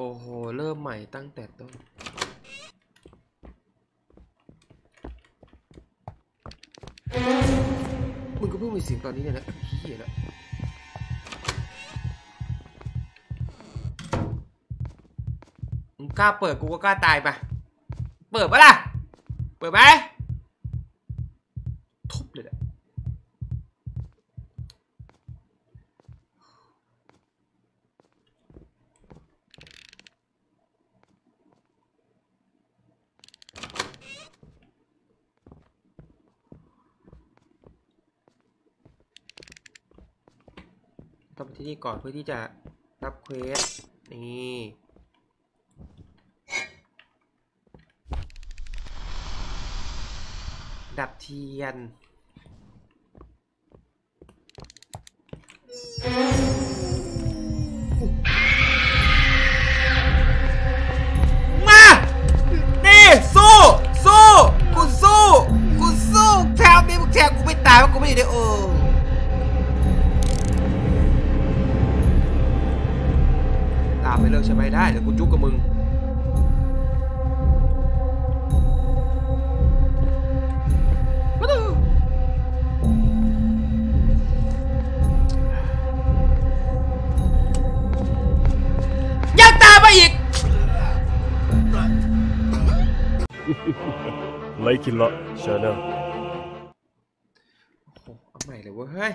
โอ้โห เริ่มใหม่ตั้งแต่ต้น มึงก็เพิ่งมีเสียงตอนนี้เนี่ยนะเฮียละมึงกล้าเปิดกูก็กล้าตายปะเปิดปะล่ะ เปิดไหม ก่อนเพื่อที่จะรับเควส นี่ดับเทียน ไลคินละชาแนลโอ้โหเอาใหม่เลยเว้ยเฮ้ย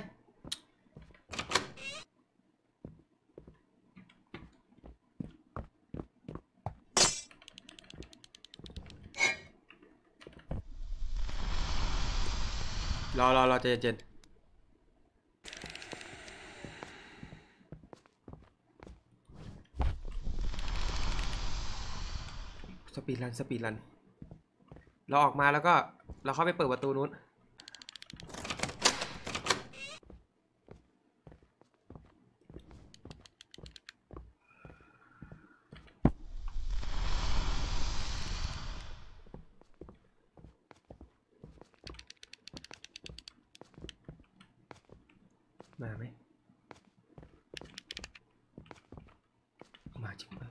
รอรอรอใจเย็นspeedrun speedrun เราออกมาแล้วก็เราเข้าไปเปิดประตูนู้น มาไหม มาจริงไหม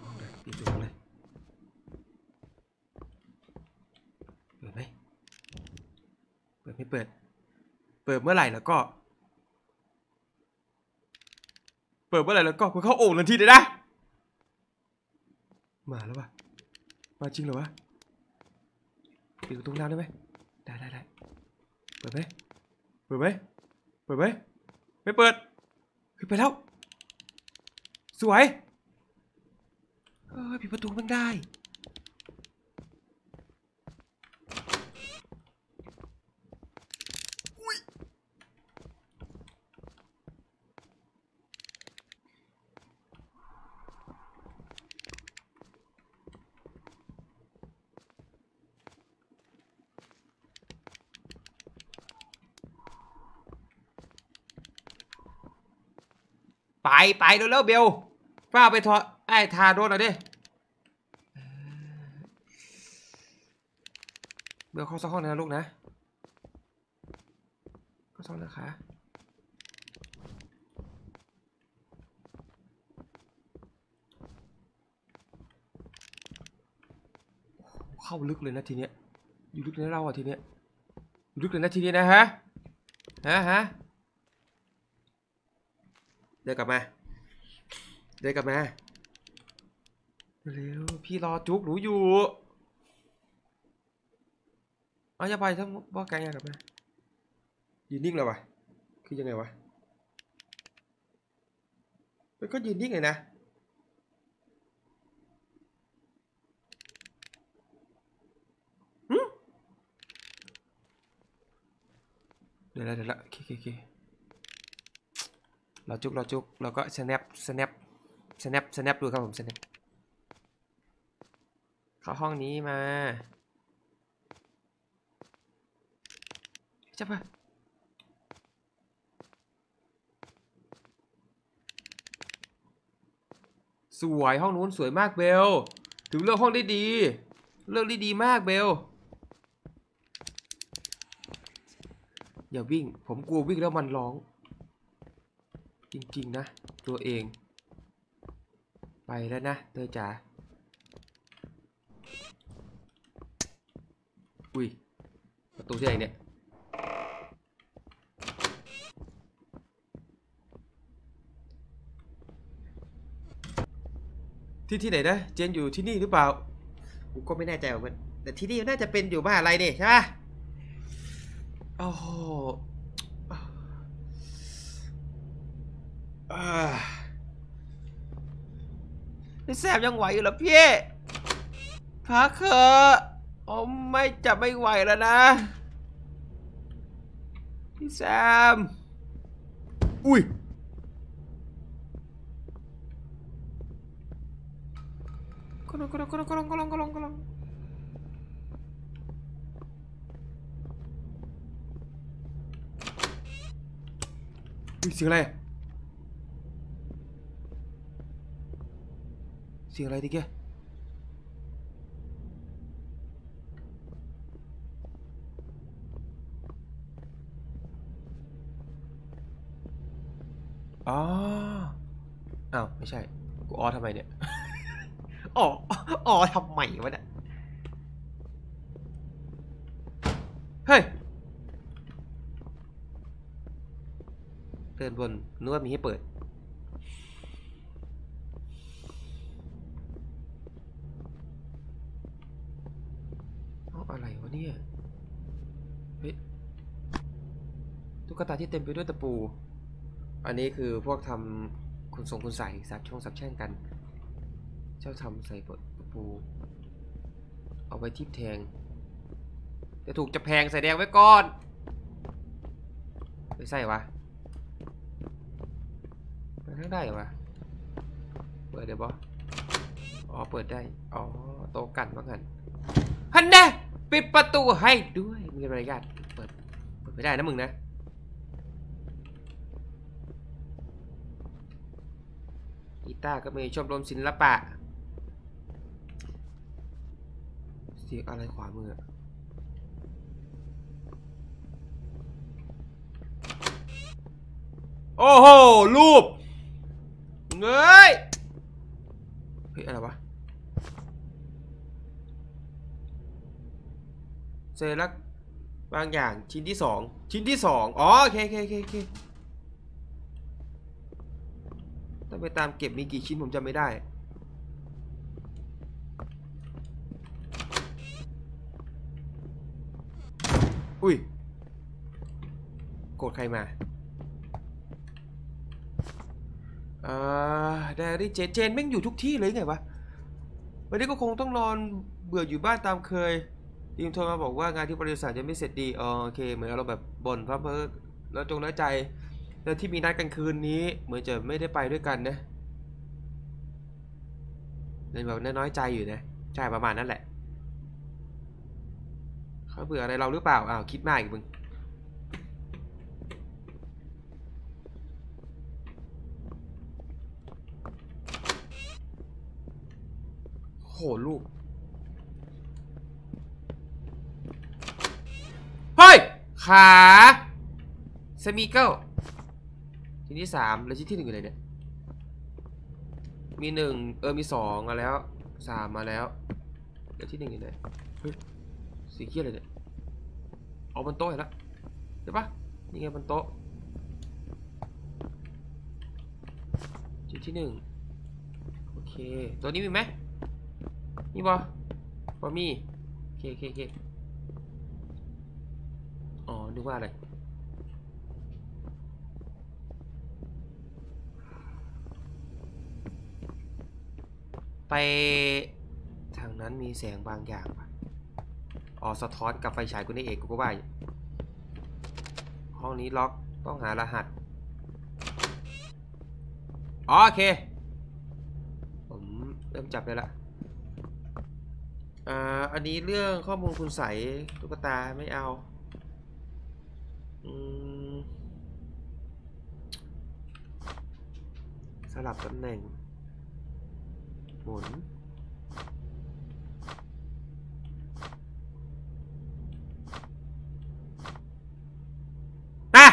ห้องเลยปิดตัวเลย เปิดไหม เปิดไม่เปิด เมื่อไหร่แล้วก็ เปิดเมื่อไหร่แล้วก็กูเข้าโอ่งทันทีเลยนะ มาแล้ววะมาจริงเหรอวะปิดประตูน้ำได้ไหมได้ได้ได้เปิดไหมเปิดไหมเปิดไหมไม่เปิดเฮ้ยไปแล้ว สวยเออปิดประตูมันได้ ไปไปเร็วๆเบลฝ้าไปทอไอ้ทาโดนหน่อยดิเบลเข้าสักห้องนะลูกนะเข้าสักห้องนะคะเข้าลึกเลยนะทีเนี้ยอยู่ลึกในเราอะทีเนี้ยอยู่ลึกเลยนะทีเนี้ยนะฮะฮะฮะเดินกลับมา ดินกลับมาเร็วพี่รอจุกหนูอยู่เอาอย่าไปถ้าว่าไกลอย่ากลับมายืนนิ่งเลยวะคือยังไงวะมันก็ยืนนิ่งเลยนะเดี๋ยวละเดี๋ยวละโอเคโอเคโอเคเราจุกเราจุกเราก็ snap snap snap snap ดูครับผม snap เข้าห้องนี้มาจับปะสวยห้องนู้นสวยมากเบลถึงเลือกห้องได้ดี เลือกได้ดีมากเบลอย่าวิ่ง ผมกลัววิ่งแล้วมันร้อง จริง ๆ นะ ตัวเอง ไปแล้วนะเธอจ๋าอุ้ยประตูที่ไหนเนี่ยที่ที่ไหนนะเจนอยู่ที่นี่หรือเปล่ากูก็ไม่แน่ใจเหมือนกันแต่ที่นี่น่าจะเป็นอยู่บ้านอะไรนี่ใช่ปะโอ้โหอ่า นี่แซมยังไหวอยู่เหรอพี่พักเถอะโอ้ไม่จะไม่ไหวแล้วนะ พี่แซม อุ้ยก็ลงก็ลงก็ลงก็ลงก็ลงก็ลงก็ลงอุ้ยเสียงอะไร สียงอะไรดิแกอ๋ออ้าว ไม่ใช่ กูออทำไมเนี่ย อ๋ออ๋อทำไมวะเนี่ย เฮ้ย เดินบนนึกว่ามีให้เปิด เอาอะไรวะ เนี่ยเฮ้ยตุ๊กตาที่เต็มไปด้วยตะปู อันนี้คือพวกทำคุณทรงคุณใส่สับช่องสับแช่งกัน เจ้าทำใส่ตะปู เอาไว้ทิ่แทงจะถูกจะแพงใส่แดงไว้ก่อนไม่ใช่วะมันทั้งได้เหรอวะเปิดเดี๋ยวบออ๋อ เปิดได้ อ๋อ โตะกันว่างั้นฮันแน่ ปิดประตูให้ด้วยมีมารยาทเปิดเปิดไม่ได้นะมึงนะกีตาร์ก็มีชมรมศิลปะเสียงอะไรขวามือโอ้โหรูปเงยเฮ้ยอะไรวะ เซรักบางอย่างชิ้นที่สองชิ้นที่สองอ๋อโอเคโอเคโอเคอเคต้องไปตามเก็บมีกี่ชิ้นผมจำไม่ได้อุ้ยโกรธใครมาเอ่าไดอารี่เจนเจนแม่งอยู่ทุกที่เลยไงวะวันนี้ก็คงต้องนอนเบื่ออยู่บ้านตามเคย ทีมโทรมาบอกว่างานที่บริษัทยังไม่เสร็จดีอ๋อโอเค เหมือนเราแบบบ่นเพราะเพอแล้วจงน้อยใจ แล้วที่มีนัดกันคืนนี้ เหมือนจะไม่ได้ไปด้วยกันนะเลยแบบน้อยใจอยู่นะใช่ประมาณนั้นแหละเขาเบื่ออะไรเราหรือเปล่าอ้าวคิดมากอีกมึงโหลูก เฮ้ย ขาสมีเกิลชิ้นที่สามแล้วชิ้นที่หนึ่งอยู่ไหนเนี่ยมีหนึ่งเออมีสองมาแล้วสามมาแล้วแล้วที่หนึ่งอยู่ไหนเฮ้ยสีเขียวเลยเนี่ยเอาบนโต๊ะเห็นแล้วเห็นปะนี่ไงบนโต๊ะจุดที่หนึ่งโอเค ตัวนี้มีไหมมีบอบอมีโอเคโอเคโอเค อ๋อ นึกว่าอะไร ไปทางนั้นมีแสงบางอย่างปะอ๋อ สะท้อนกับไฟฉายกูนี่เองกูก็ว่าอยู่ห้องนี้ล็อกต้องหารหัสอ๋อโอเค ผมเริ่มจับได้ละอ่าอันนี้เรื่องข้อมูลคุณใสตุ๊กตาไม่เอา สลับตำแหน่ง หมุนอะ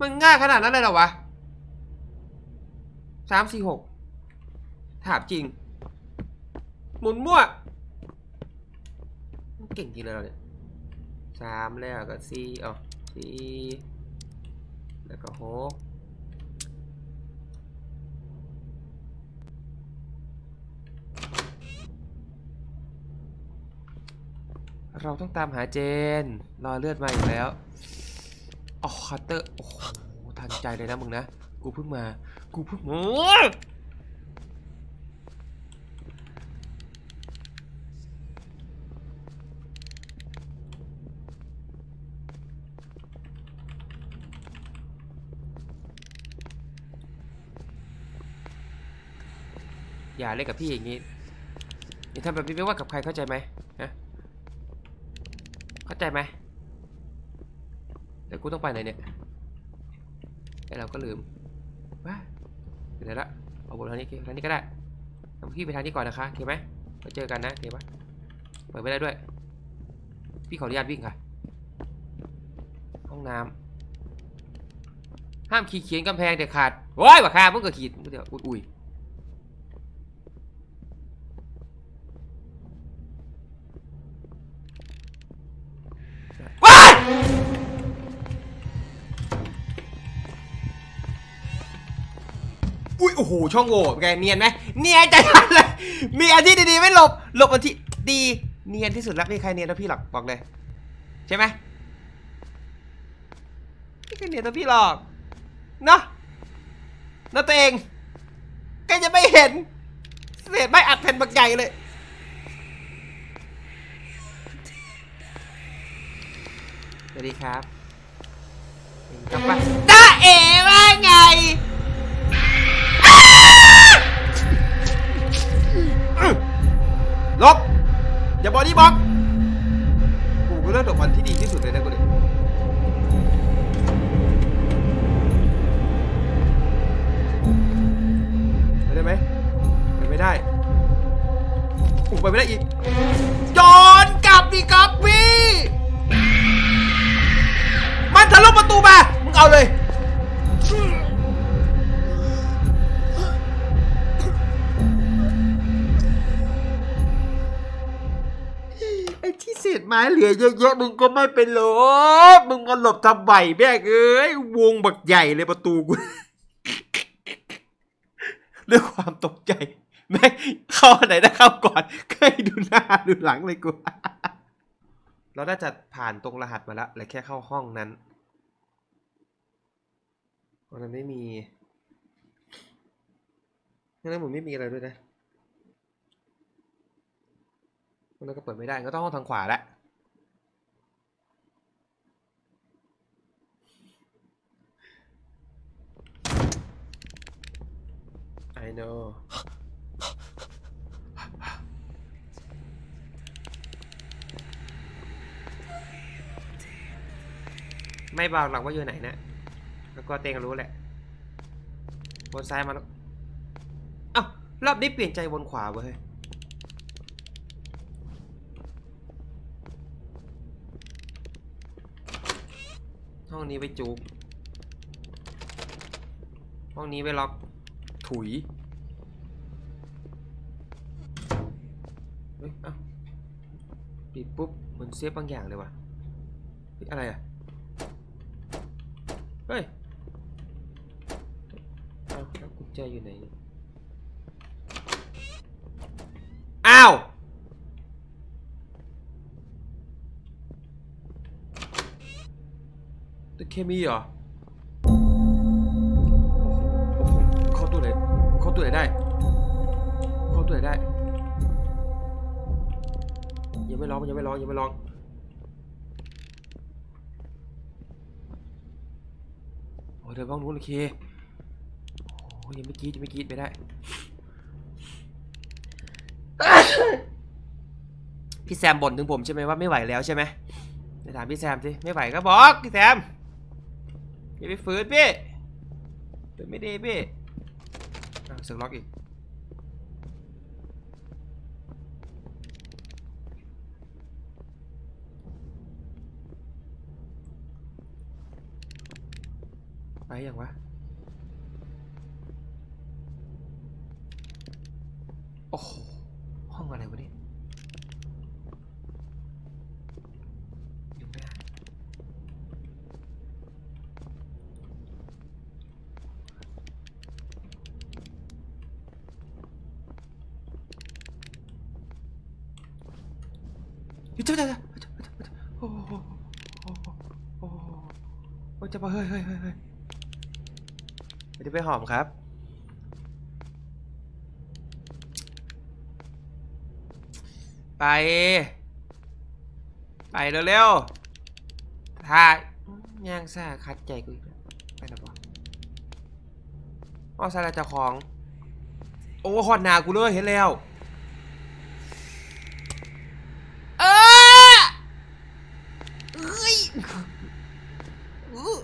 มันง่ายขนาดนั้นเลยเหรอวะสามสี่หกถามจริง หมุนมั่ว เก่งจริงเลยเราเนี่ย สามแล้วก็สี่อ๋อสี่แล้วก็หกเราต้องตามหาเจน รอเลือดมาอีกแล้วอ๋อคัตเตอร์ โอ้โห ทันใจเลยนะมึงนะ กูเพิ่งมา กูเพิ่งมา อย่าเล่นกับพี่อย่างนี้อย่าทำแบบนี้ไม่ว่ากับใครเข้าใจไหมฮะเข้าใจไหมเดี๋ยวกูต้องไปไหนเนี่ยไอเราก็ลืมว้าเดี๋ยวละเอาบททางนี้ทางนี้ก็ได้เอาพี่ไปทางนี้ก่อนนะคะโอเคไหมมาเจอกันนะโอเคปะเปิดไม่ได้ด้วย พี่ขออนุญาตวิ่งค่ะ ห้องน้ำห้ามขีดเขียนกำแพงเด็ดขาดโอ้ยว่าข้ามึงก็ขีดเดี๋ยวอุ้ย โอ้โหช่องโหว่แกเนียนไหมเนียนใจทันเลยมีอันที่ดีๆไม่หลบหลบอันที่ดีเนียนที่สุดแล้วไม่มีใครเนียนเท่าพี่หรอกบอกเลยใช่ไหมไม่เคยเนียนเท่าพี่หรอกเนาะเนาะตัวเองแกจะไม่เห็นเศษไม่อัดแผ่นบักใหญ่เลยสวัสดีครับกลับมาจ้าเอ๋ว่าไง ลบอย่าบอดี้บล็อกกูก็เลือกดอกวันที่ดีที่สุดเลยนะกูเนี่ยได้ไหมไปไม่ได้อุ้ไปไม่ได้อีกจอนกลับดิครับพี่มันทะลุประตูมามึงเอาเลย เศษไม้เหลือเยอะๆมึงก็ไม่เป็นหลบมึงก็หลบทำใบแม่เอ้ยวงบักใหญ่เลยประตูกูด้วยความตกใจแม่เข้าไหนได้เข้าก่อนเคยดูหน้าดูหลังเลยกูเราได้จะผ่านตรงรหัสมาแล้วเลือแค่เข้าห้องนั้นตรงนั้นไม่มีงนั้นผมไม่มีอะไรด้วยนะตรง นั้นก็เปิดไม่ได้ก็ต้องห้องทางขวาแหละ I know ไม่บอกหรอกว่าอยู่ไหนนะ แล้วก็เตงรู้แหละบนซ้ายมาแล้วอ้าวรอบนี้เปลี่ยนใจบนขวาเว้ย ห้องนี้ไปจูบห้องนี้ไปล็อกถุยเฮ้ยเอ้าปิดปุ๊บเหมือนเซฟบางอย่างเลยว่ะเฮ้ยอะไรอะเฮ้ยเอาแล้วกุญแจอยู่ไหนอ้าว ตึก เคมีเหรอโอ้โหโอ้โหเข้าตัวไหนเข้าตัวไหนได้เข้าตัวไหนได้ ยังไม่ร้องยังไม่ร้องยังไม่ร้องโอ้เดี๋ยวบ้องนู้นโอเคโอ้ยังไม่กรีดยังไม่กรีดไม่ได้พี่แซมบ่นถึงผมใช่ไหมว่าไม่ไหวแล้วใช่ไหมไปถามพี่แซมสิไม่ไหวก็บอกพี่แซม อย่าไปฝืนพี่เป็นไม่ดีพี่เสือกล็อกอีกไปยังวะ โอ้โหองอะไรวะเนี่ยอยู่ไม่ได้ เฮ้ยเจ้าเจ้าเจ้าเจ้าเจ้าเจ้าโอ้โหโอ้โหโอ้โหโอ้จะมาเฮ้ยเฮ้ยเฮ้ยเฮ้ยไม่ได้ไปหอมครับไป ไปเร็วๆถ้าย่างซ่าคัดใจกูอีกแล้วไปแล้วปะอ้อซาลาเจ้าของ โอ้หอดหนากูเลยเห็นแล้ว เออเอ้ยอื้อ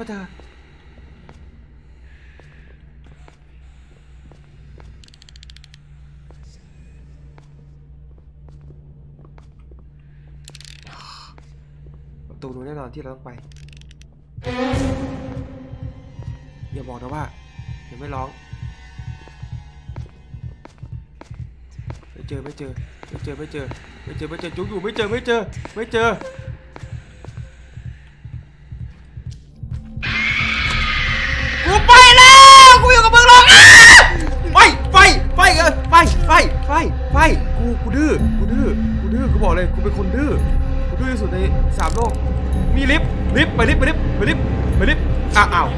เอ้ยจะมาเจอประตูนู้นแน่นอนที่เราต้องไป อย่าบอกนะว่ายังไม่ร้อง ไม่เจอไม่เจอไม่เจอไม่เจอไม่เจอไม่เจอจุกอยู่ไม่เจอไม่เจอไม่เจอ ไม่กูกูดื้อกูดื้อกูดื้อกูบอกเลยกูเป็นคนดื้อกูดื้อที่สุดในสามโลกมีลิฟต์ลิฟต์ไปลิฟต์ไปลิฟต์ไปลิฟต์ไปลิฟต์อ้าว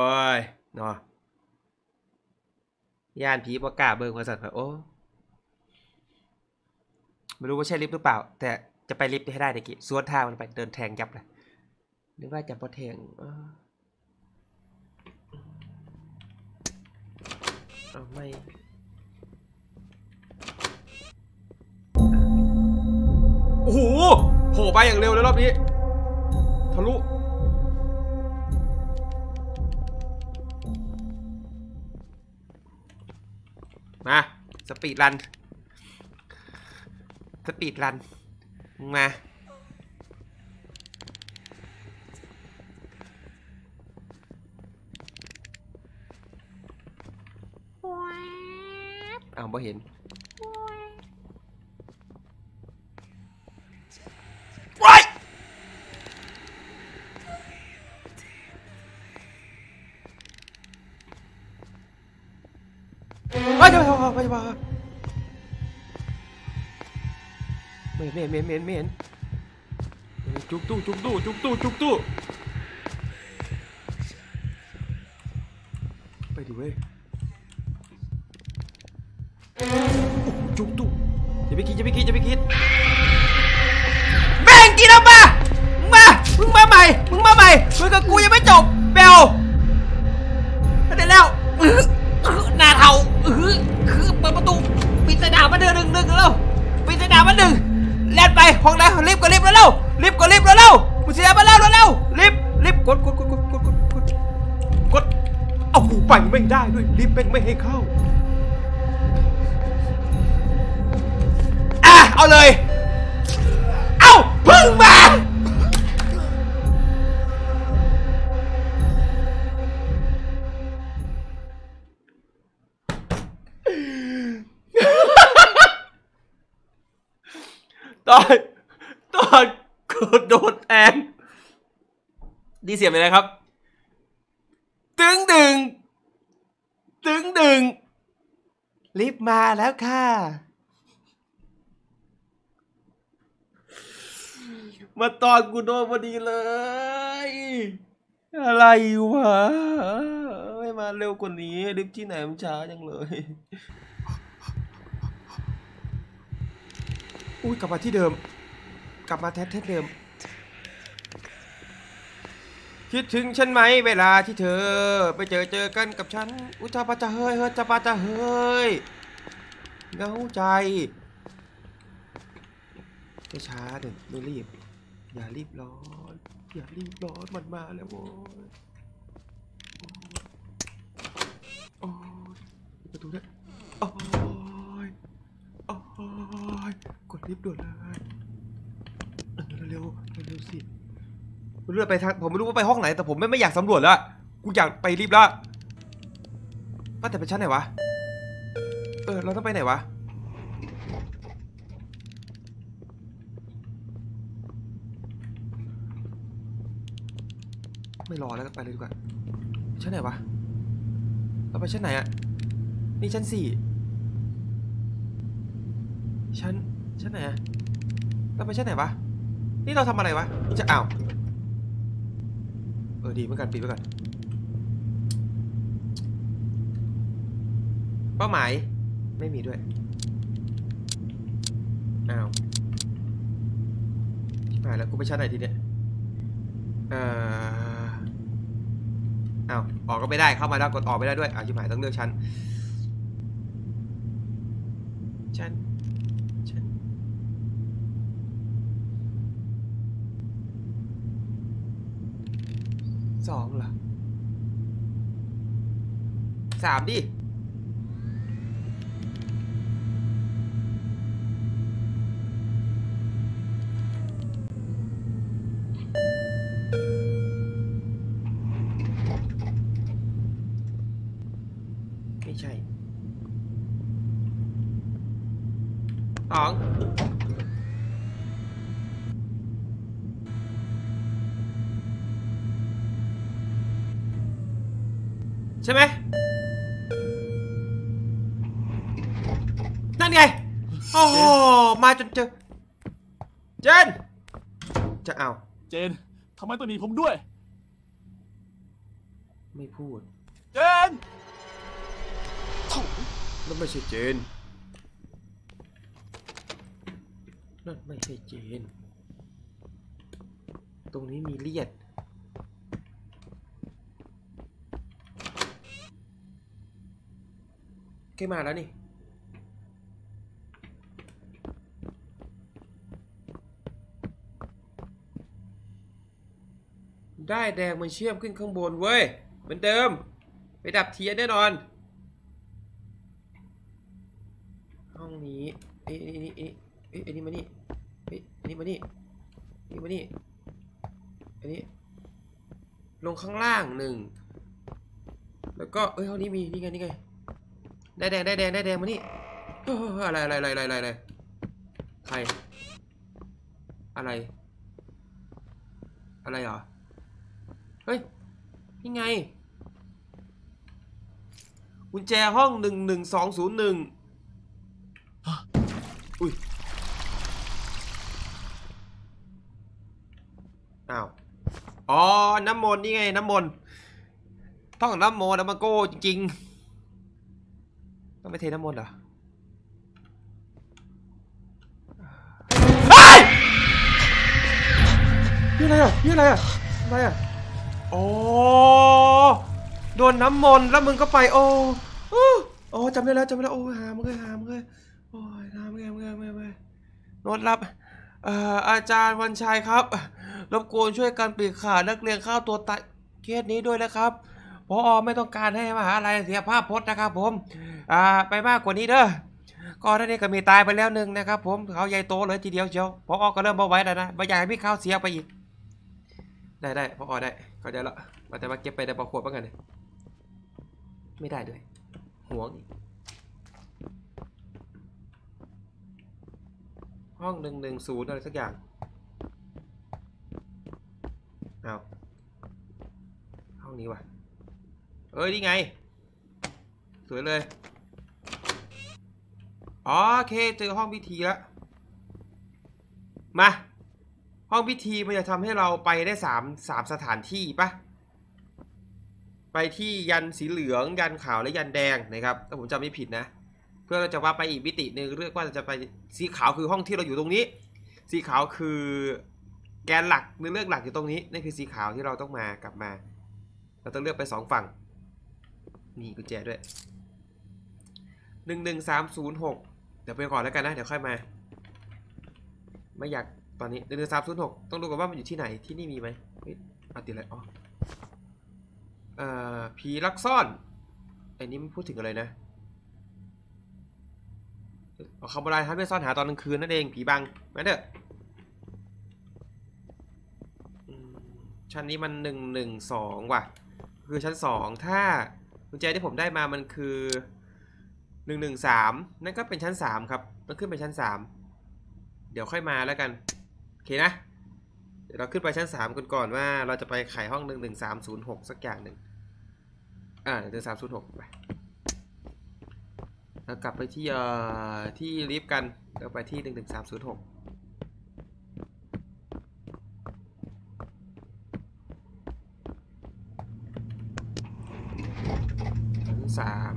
อ้ยเนาะย่านผีประกล้าเบิงภาษาโอ้ไม่รู้ว่าใช่ลิฟต์หรือเปล่า แต่จะไปลิฟต์ให้ได้ตะกี้สวนทางมันไปเดินแทงยับเลยนึกว่าจะพอแทงเออเอาไม่โอ้โหโผล่ไปอย่างเร็วเลยรอบนี้ ทะลุ มา สปีดรัน สปีดรันมึงมาอ้าวบ่เห็น ไปไปไม่เห็นไม่เห็นไม่เห็นไม่เห็นจุกตู้จุกตู้จุกตู้จุกตู้ไปดิเว้ยจุกตุอย่าไปคิดอย่าไปคิดอย่าไปคิดแม่งกินแล้วมามึงมา มึงมาใหม่ มึงมาใหม่มึงกับกูยังไม่จบเบลไม่ได้แล้วอื้ออื้อหน้า เออคือเปิดประตูปิดสนามมาเดินหนึ่งหนึ่งแล้วปิดสนามมาหนึ่งแล่นไปห้องไหนรีบก็รีบแล้วเร็วรีบก็รีบแล้วเร็วมึงเสียมาแล้วเร็วรีบรีบกดกดกดกดกดกดกดกดเอาหูไปไม่ได้ด้วยรีบเป็นไม่ให้เข้าอะเอาเลย เอาพึ่งมา ตอนตอนกูโดนแทงดีเสียงไปเลยครับ ตึงดึง ตึงดึงรีบมาแล้วค่ะ มาตอนกูโดนพอดีเลย อะไรวะ ไม่มาเร็วกว่านี้ลิฟที่ไหนมันช้าจังเลย อุ้ยกลับมาที่เดิม กลับมาแท้เดิม คิดถึงฉันไหมเวลาที่เธอ ไปเจอเจอกันกับฉัน อุจจาปาจะเฮ้ยเฮ้ยจะปาจะเฮ้ยเงาใจจะช้าเดี๋ยวไม่รีบ อย่ารีบร้อน อย่ารีบร้อนมันมาแล้วโว้ยโอ้ยปิดประตูด้วยโอ้ยโอ้ กดลิฟต์ด่วนเลยเออเร็วๆเร็วๆสิเลือดไปทางผมไม่รู้ว่าไปห้องไหน แต่ผมไม่ไม่อยากสำรวจแล้วกูอยากไปรีบแล้วว่าแต่ไปชั้นไหนวะ เออ เราต้องไปไหนวะ ไม่รอแล้วก็ไปเลยดีกว่า ชั้นไหนวะ เราไปชั้นไหนอะนี่ชั้นสี่ชั้น ชั้นไหนเราไปชั้นไหนวะ นี่เราทำอะไรวะจะอ้าว เออดีเมือนกันปิดไว้ก่อน เป้าหมาย ไม่มีด้วย อ้าวชิบหายแล้วกูไปชั้นไหนทีเนี้ยเอ่ออ้าวออกก็ไม่ได้เข้ามาแล้วกดออกไม่ได้ด้วยอะชิบหายต้องเลือกชั้น ชั้น ชั้น สองเหรอ สามดิ ไม่ใช่สองใช่ไหม นั่นไง โอ้โห มาจนเจอ เจน จะเอา เจนทำไมต้องหนีผมด้วย ไม่พูด เจนนั่นไม่ใช่เจน นั่นไม่ใช่เจน ตรงนี้มีเลียดแกมาแล้วนี่ ได้แดงมันเชื่อมขึ้นข้างบนเว้ย เหมือนเดิม ไปดับเทียนแน่นอน ห้องนี้เอ้ยนนี้เอ้ยอันนี้มานี่เฮ้ยอันนี้มานี่นี่มานี่อันนี้ ลงข้างล่างหนึ่งแล้วก็เอ้ยห้องนี้มีนี่ไงนี่ไงได้แดงได้แดงได้แดงมานี่อะไรอะไรอะไรอะไรอะไรใครอะไร อะไรเหรอ เฮ้ยนี่ไงกุญแจห้องหนึ่งหนึ่งสองศูนย์หนึ่งอุ้ย อ้าว อ๋อ น้ำมนต์นี่ไง น้ำมนต์ท่องน้ำมนต์แล้วมันโก้จริงๆ ต้องไปเทน้ำมนต์เหรอเฮ้ยนี่อะไรอะนี่อะไรอะอะไรอะ โอ๋อโดนน้ำมนต์แล้วมึงก็ไปโอ้โอ้โอ้จำได้แล้วจำได้แล้วโอ้หามึงเลยหามึงเลยโอ้ยน้ำเงี้ยเงี้ยเงี้ยเงี้ยโน้ตรับเอ่ออาจารย์วันชัยครับ รบกวนช่วยกันปีกขานักเรียนข้าวตัวตายเคสนี้ด้วยนะครับพอไม่ต้องการให้มหาลัยเสียภาพพจน์นะครับ ผม อ่าไปมากกว่านี้เด้อก่อนหน้านี้ก็มีตายไปแล้วหนึ่งนะครับ ผมเขาใหญ่โตเลยทีเดียวเชียวพอก็เริ่มเบาไว้แล้วนะไม่อยากให้พี่ข้าวเสียไปอีก ได้ได้พอได้เข้าใจละมาแต่ว่าเก็บไปได้ปอขวบบ้างกันเลยไม่ได้ด้วยห่วง ห้องหนึ่งหนึ่งศูนย์อะไรสักอย่างเอาห้องนี้วะเอ้ย นี่ไง สวยเลยโอเค เจอห้องพิธีแล้ว มา ห้องพิธีมันจะทำให้เราไปได้สามสามสถานที่ปะไปที่ยันสีเหลืองยันขาวและยันแดงนะครับถ้าผมจำไม่ผิดนะ เพื่อเราจะว่าไปอีกมิติหนึ่งเรียกว่าจะไปสีขาวคือห้องที่เราอยู่ตรงนี้ สีขาวคือแกนหลักหรือเลือกหลักอยู่ตรงนี้นั่คือสีขาวที่เราต้องมากลับมา เราต้องเลือกไปสองฝั่งมีกุญแจด้วยหนึ่งหนึ่งสามศูนย์หกเดี๋ยวไปก่อนแล้วกันนะ เดี๋ยวค่อยมา ไม่อยาก ตอนนี้หนึ่งหนึ่งสามศูนย์หกต้องดูก่อนว่ามันอยู่ที่ไหนที่นี่มีไหมเอาติดอะไรอ๋อเอ่อผีลักซ่อนไอ้นี้มันพูดถึงอะไรนะเอาคำโบราณท่านไม่ซ่อนหาตอนกลางคืนนั่นเองผีบังมาเถอะชั้นนี้มันหนึ่งหนึ่งสองว่ะ คือชั้นสองถ้ากุญแจที่ผมได้มามันคือหนึ่งหนึ่งสามนั่นก็เป็นชั้นสามครับต้องขึ้นไปชั้นสามเดี๋ยวค่อยมาแล้วกัน โอเคนะ เดี๋ยวเราขึ้นไปชั้นสามกันก่อนว่าเราจะไปไขห้องหนึ่งหนึ่งสามศูนย์หกสักอย่างหนึ่งอ่าหนึ่งสามศูนย์หกไปแล้วกลับไปที่เอ่อที่ลิฟต์กันแล้วไปที่หนึ่งหนึ่งสามศูนย์หกชั้นสาม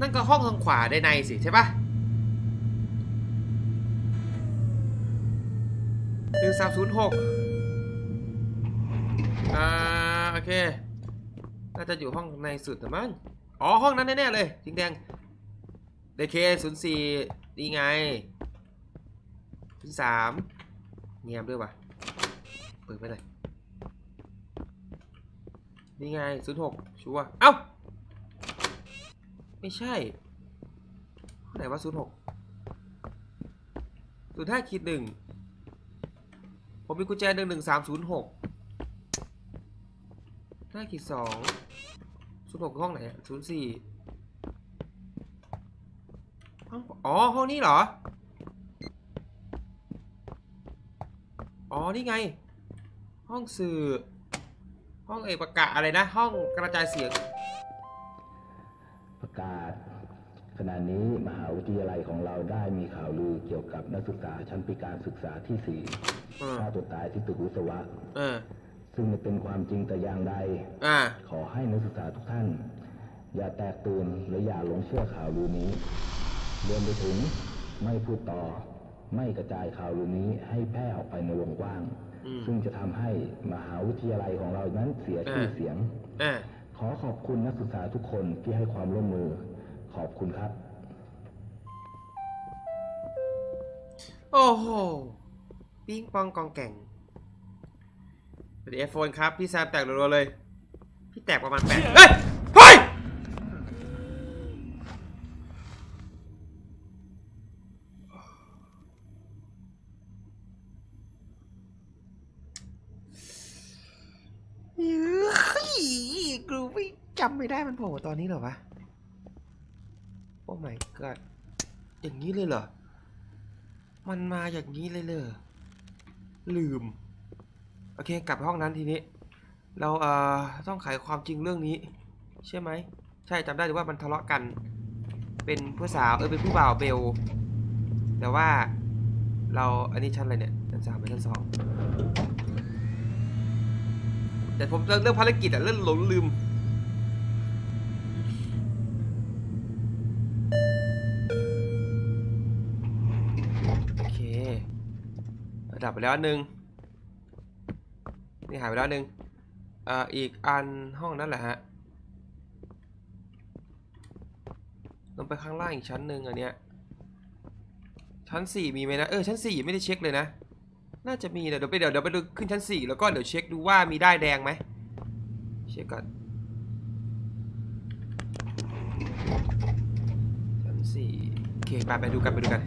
นั่นก็ห้องทางขวาได้ในสิใช่ปะ นึ่งสามศูนย์หกอ่าโอเค น่าจะอยู่ห้องในสุดนะมั้งอ๋อ ห้องนั้นแน่ ๆ เลยสีแดงเดเคศูนย์สี่นี่ไงศูนย์สามเงียบด้วยวะเปิดไปเลยนี่ไงศูนย์หกชัวเอ้า ไม่ใช่ไหนว่าศูนย์หกศูนย์ห้าขีดหนึ่ง ผมมีกุญแจหนึ่งหนึ่งสามศูนย์หกห้าขีดสองศูนย์หกห้องไหนศูนย์สี่ห้องอ๋อ ห้องนี้เหรอ อ๋อ นี่ไง ห้องสื่อ ห้องเอกประกาศอะไรนะ ห้องกระจายเสียง ประกาศ ขณะนี้มหาวิทยาลัยของเราได้มีข่าวลือเกี่ยวกับนักศึกษาชั้นปีการศึกษาที่สี่ ฆ่าตัวตายที่ตึกวิศวะเออซึ่งไม่เป็นความจริงแต่อย่างใดอ่าขอให้นักศึกษาทุกท่าน อย่าแตกตื่นและอย่าหลงเชื่อข่าวลือนี้รวมไปถึงไม่พูดต่อ ไม่กระจายข่าวลือนี้ให้แพร่ออกไปในวงกว้างอืมซึ่งจะทำให้มหาวิทยาลัยของเรานั้นเสียชื่ออ่าเสียงอ่าขอขอบคุณนักศึกษาทุกคนที่ให้ความร่วมมือ ขอบคุณครับ โอ้โห ปิ้งปองกองแก่งสวัสดีไอโฟนครับ พี่แซมแตกรัวๆเลย พี่แตกประมาณแปดเฮ้ยเฮ้ยเฮ้ยกูไม่จำไม่ได้มันโผล่ตอนนี้เหรอวะ โอ้ my god อย่างนี้เลยเหรอ มันมาอย่างนี้เลยเลย ลืม โอเค กลับไปห้องนั้นทีนี้ เราเอ่อต้องไขความจริงเรื่องนี้ ใช่ไหม ใช่จำได้หรือว่ามันทะเลาะกัน เป็นผู้สาว เออ เป็นผู้บ่าวเบล แต่ว่าเราอันนี้ชั้นอะไรเนี่ย ชั้นสามไปชั้นสองแต่ผมเรื่องเรื่องภารกิจอะเรื่องหลงลืม ไปแล้วอันหนึ่งนี่หายไปแล้วอันหนึ่งอ่ออีกอันห้องนั่นแหละฮะลงไปข้างล่างอีกชั้นหนึ่งอันเนี้ยชั้นสี่มีไหมนะเออชั้นสี่ไม่ได้เช็คเลยนะ น่าจะมีเดี๋ยวเดี๋ยวไปเดี๋ยวเดี๋ยวไปดูขึ้นชั้นสี่แล้วก็เดี๋ยวเช็คดูว่ามีได้แดงไหมเช็คก่อนชั้นสี่โอเคไปไปดูกันไปดูกัน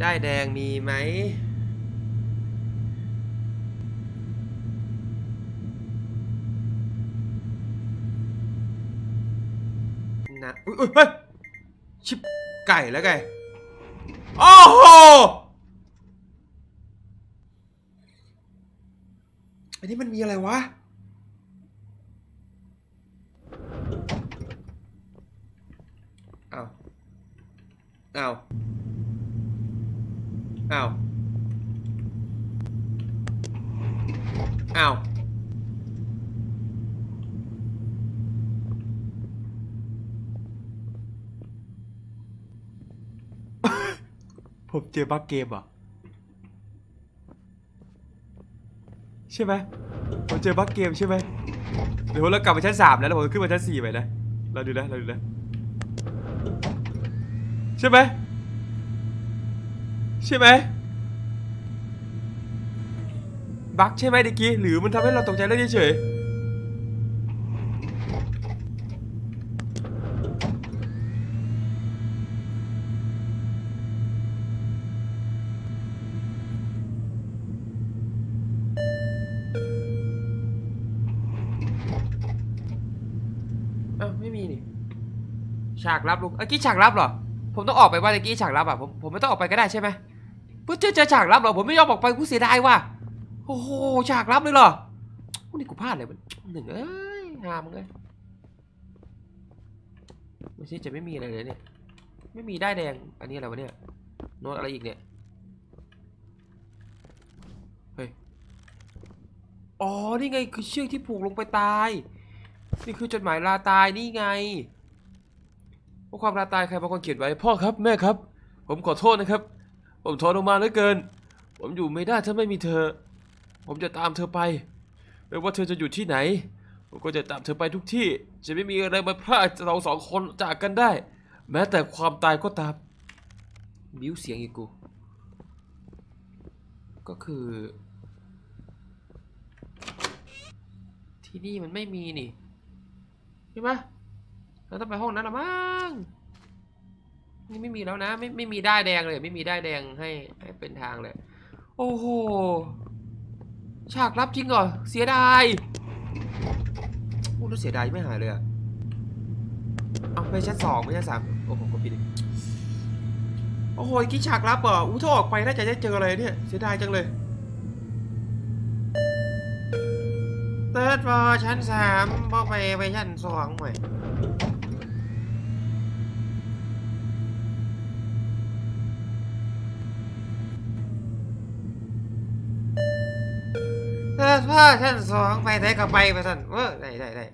ได้แดงมีไหม นะ อุ้ยเฮ้ยชิบไก่แล้วไงโอ้โหอันนี้มันมีอะไรวะอ้าวอ้าวอ้าวอ้าว ผมเจอบั๊กเกมเหรอใช่ไหมผมเจอบั๊กเกมใช่ไหมเดี๋ยวเรากลับไปชั้นสามแล้วแล้วผมขึ้นมาชั้นสี่ไปนะเราดูนะเราดูนะใช่ไหมใช่ไหมบั๊กใช่ไหมเมื่อกี้หรือมันทำให้เราตกใจได้เฉย ฉากลับลูกเอ้ยกี้ฉากลับเหรอ ผมต้องออกไปว่าตะกี้ฉากลับอะผมผมไม่ต้องออกไปก็ได้ใช่ไหมเพื่อเจอฉากลับเหรอผมไม่ยอมออกไปกูเสียดายว่ะโอ้โหฉากลับเลยเหรอวกนี้กูพลาดเลยมันหนึ่งเอ้ยหามึงเลยไม่ใช่จะไม่มีอะไรเลยเนี่ยไม่มีได้แดงอันนี้อะไรวะเนี่ยโน้ตอะไรอีกเนี่ยเฮ้ยอ๋อนี่ไงคือเชือกที่ผูกลงไปตาย นี่คือจดหมายลาตายนี่ไง ข้อความลาตายใครบางคนเขียนไว้พ่อครับแม่ครับ ผมขอโทษนะครับ ผมทรมานเหลือเกิน ผมอยู่ไม่ได้ถ้าไม่มีเธอ ผมจะตามเธอไปไม่ว่าเธอจะอยู่ที่ไหน ผมก็จะตามเธอไปทุกที่ จะไม่มีอะไรมาพรากเราสองคนจากกันได้ แม้แต่ความตายก็ตามบิ้วเสียงอีกกู ก็คือ ที่นี่มันไม่มีนี่ใช่ไหม เราต้องไปห้องนั้นละมั้งนี่ไม่มีแล้วนะ ไม่ไม่มีได้แดงเลย ไม่มีได้แดงให้ให้เป็นทางเลย โอ้โหฉากลับจริงเหรอเสียดายพูดแล้เสียดายไม่หายเลยอะเอาไปชั้นสองไม่ชั้นสามโอ้โหก็ผิดอีกโอ้โหกี่ฉากลับเหรออู้ถ้าออกไปน่าจะได้เจออะไรเนี่ยเสียดายจังเลยเติร์ดพอชั้นสามพอไปไปชั้นสองใหม่ เติร์ดพอชั้นสองไปได้ก็ไปไปท่านเออได้ได้ได้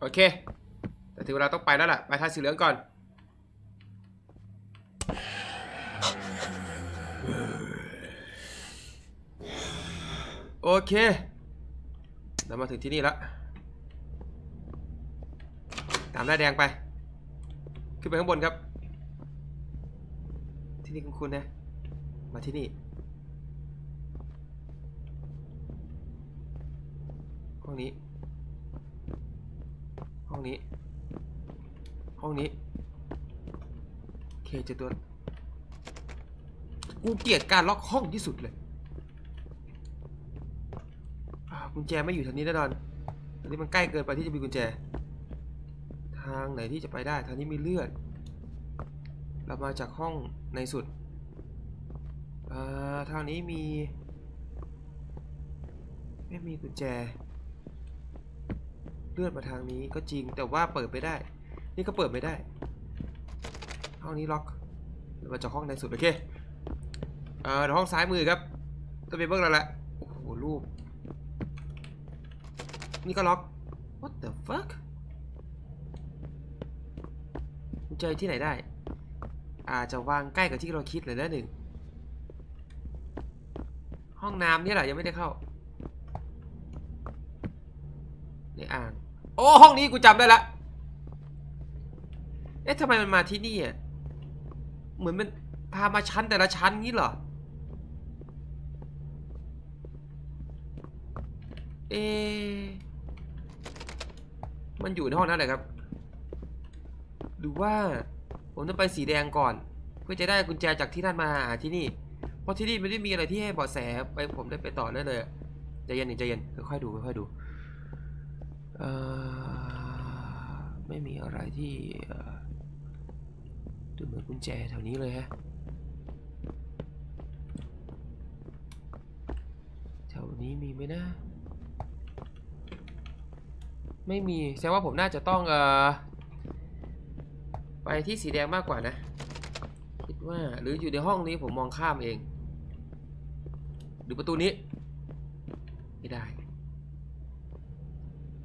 โอเค แต่ถึงเวลาต้องไปแล้วล่ะ ไปทางสีเหลืองก่อน โอเค เรามาถึงที่นี่แล้วามหน้าแดงไป ขึ้นไปข้างบนครับ ที่นี่คุณคุณนะ มาที่นี่ ห้องนี้ ห้องนี้ ห้องนี้เคเจอตัว กูเกลียดการล็อกห้องที่สุดเลยกุญแจไม่อยู่ทางนี้แน่นอนตอนนี้มันใกล้เกินไปที่จะมีกุญแจ ทางไหนที่จะไปได้ ทางนี้มีเลือด เรามาจากห้องในสุดอ่าทางนี้มี ไม่มีกุญแจ เลือนมาทางนี้ก็จริงแต่ว่าเปิดไม่ได้ นี่ก็เปิดไม่ได้ ห้องนี้ล็อกเรามาจากห้องในสุดโอเคเอ่อห้องซ้ายมือครับต้องเป็นเบื้องแล้วแหละโอ้โหรูป นี่ก็ล็อก what the fuck กุญแจที่ไหนได้ อาจจะวางใกล้กับที่เราคิดเลยนะหนึ่ง ห้องน้ำนี่แหละยังไม่ได้เข้า ในอ่าง โอ้ห้องนี้กูจำได้ละ เอ๊ะทำไมมันมาที่นี่อะ เหมือนมันพามาชั้นแต่ละชั้นงี้เหรอ เอะมันอยู่ในห้องนั้นเลยครับ หรือว่าผมต้องไปสีแดงก่อน เพื่อจะได้กุญแจจากที่นั่นมาหาที่นี่ เพราะที่นี่ไม่ได้มีอะไรที่ให้เบาะแสไปผมได้ไปต่อได้เลยใจเย็นใจเย็นค่อยๆดูค่อยๆดูไม่มีอะไรที่ดูเหมือนกุญแจแถวนี้เลยฮะแถวนี้มีไหมนะไม่มีแสดงว่าผมน่าจะต้องเอ่อ ไปที่สีแดงมากกว่านะ คิดว่าหรืออยู่ในห้องนี้ผมมองข้ามเองหรือประตูนี้ ไม่ได้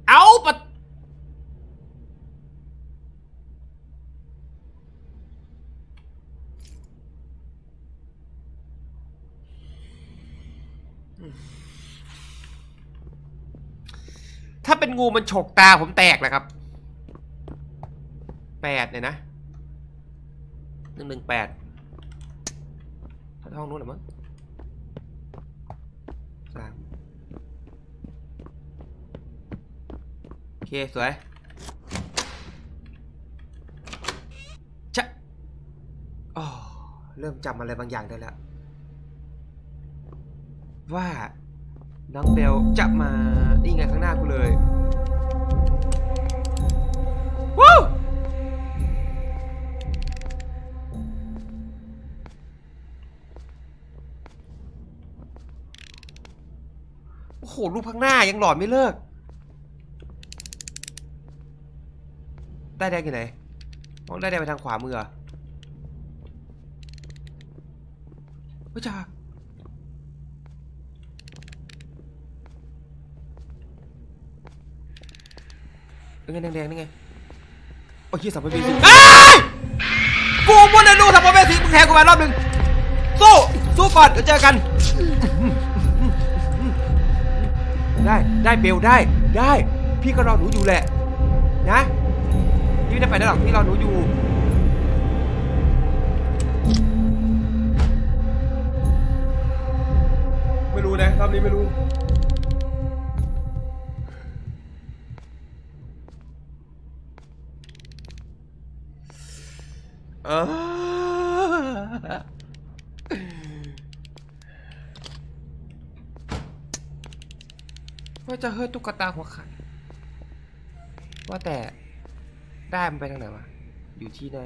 เอาปะถ้าเป็นงูมันฉกตาผมแตกแหละครับแปดเนี่ยนะ หนึ่งหนึ่งแปดห้องนู้นเหรอมั้งสามโอเค สวยชะอ๋อเริ่มจำอะไรบางอย่างได้แล้ว ว่า น้องเบลจะมา นี่ไงข้างหน้ากูเลย รูปข้างหน้ายังหลอนไม่เลิกได้แดงอยู่ไหนมองได้แดงไปทางขวามือเหรอเฮ้ยจ้าเป็นไงแดงๆนี่ไงโอ้ยสัมภเวสีเอ้ยกูมัวแต่ดูสัมภเวสีมึงแทงกูมารอบหนึ่งสู้สู้ก่อนเดี๋ยวเจอกัน ได้ได้เบลได้ได้ พี่ก็รอหนูอยู่แหละ นะพี่ไม่ได้ไปได้หรอกพี่รอหนูอยู่ไม่รู้นะรอบนี้ไม่รู้เออว่า จะเฮ้ยตุ๊กตาหัวขาดว่าแต่ได้มันไปทางไหนวะ อยู่ที่ไหน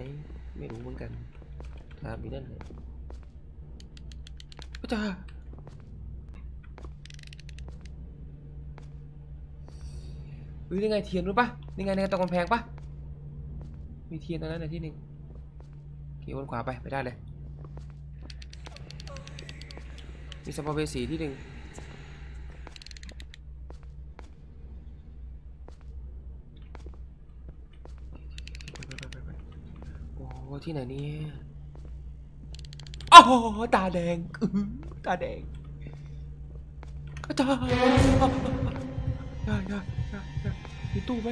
ไม่รู้เหมือนกันถามอีนั่นเลยว่าจะเฮ้ยนี่ไงเทียนรู้ปะนี่ไงในตรงกำแพงปะมีเทียนตรงนั้นในที่หนึ่งโอเควนขวาไป ไปได้เลย มีสัมภเวสีที่หนึ่งไปไปไปไปโอ้โห ที่ไหนเนี่ยโอ้โหตาแดงตาแดงตาตารย์อย่าตาอย่าอย่ามีตู้ไหม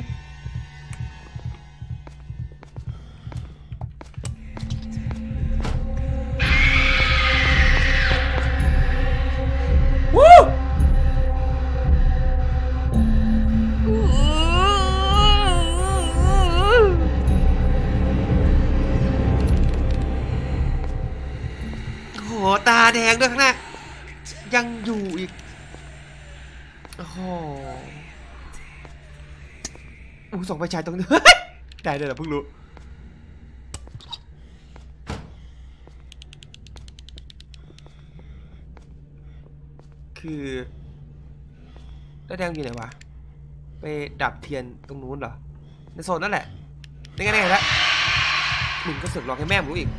งไปฉายตรงนี้ได้เลยเหรอเพิ่งรู้คือแล้วแดงอยู่ไหนวะ ไปดับเทียนตรงนู้นเหรอ ในโซนนั่นแหละ ได้ไงได้ไงแล้วมึงก็สึกหลอกให้แม่มึงรู้อีก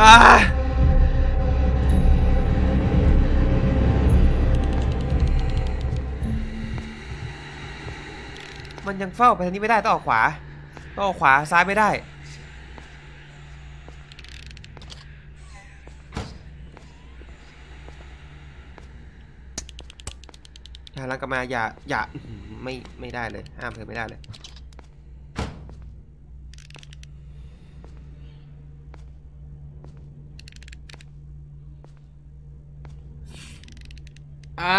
มันยังเฝ้าไปทางนี้ไม่ได้ต้องออกขวาต้องออกขวาซ้ายไม่ได้อย่าลังกลับมาอย่าอย่าไม่ไม่ได้เลยห้ามเธอไม่ได้เลย อ่า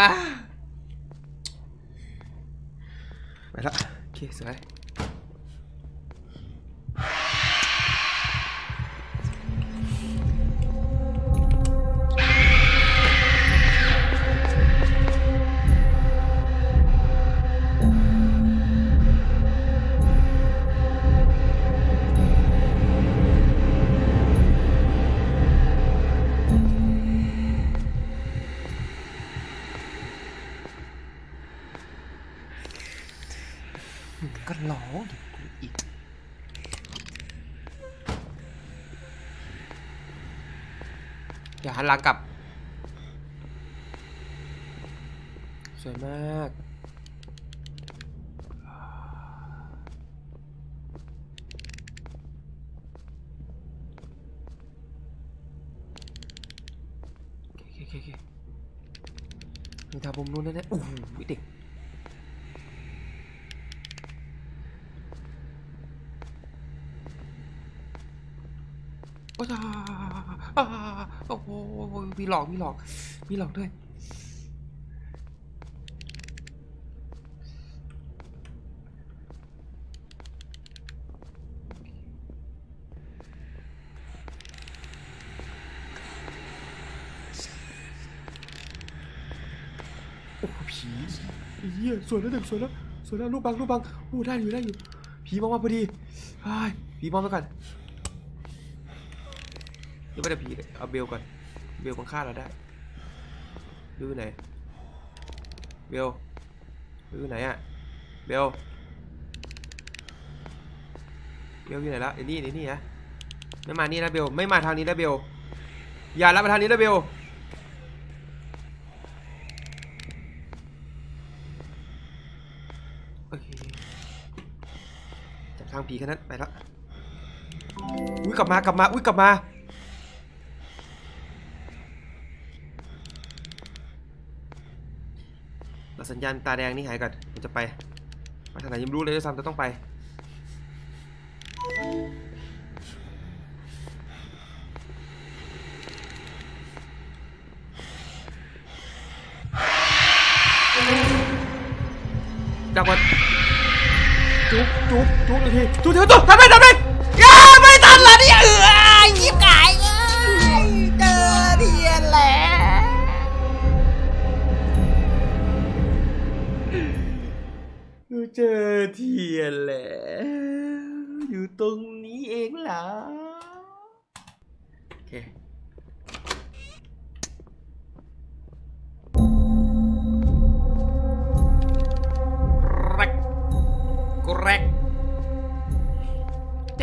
ไปละ อย่ากลับ สวยมากคโอเคโอเคมีทางมุมนู้นแน่ๆโอ้โหเด็กโอ้ยอ่าอ่า โอ้โหมีหลอกมีหลอกมีหลอกด้วยโอ้ผีไอ้เหี้ยสวยแล้วเด็กสวยแล้วสวยแล้วลูกบังลูกบังโอ้ได้อยู่ได้อยู่ผีมองมาพอดีไอ้ยผีมองไปก่อน ยังไม่ได้ผีเลยเอาเบลก่อน เบลมันฆ่าเราได้เบลอยู่ไหน เบลเบลอยู่ไหนอะเบล เบลอยู่ไหนละไอ้นี่ไอ้นี่นะไม่มานี่นะเบล ไม่มาทางนี้นะเบล อย่ารับมาทางนี้นะเบลโอเคจับทางผีแค่นั้นไปแล้วอุ้ยกลับมากลับมา อุ้ยกลับมา เรา สัญญาณตาแดงนี่หายก่อนผมจะไปไปทางไหนยังไม่รู้เลยด้วยซ้ำจะต้องไป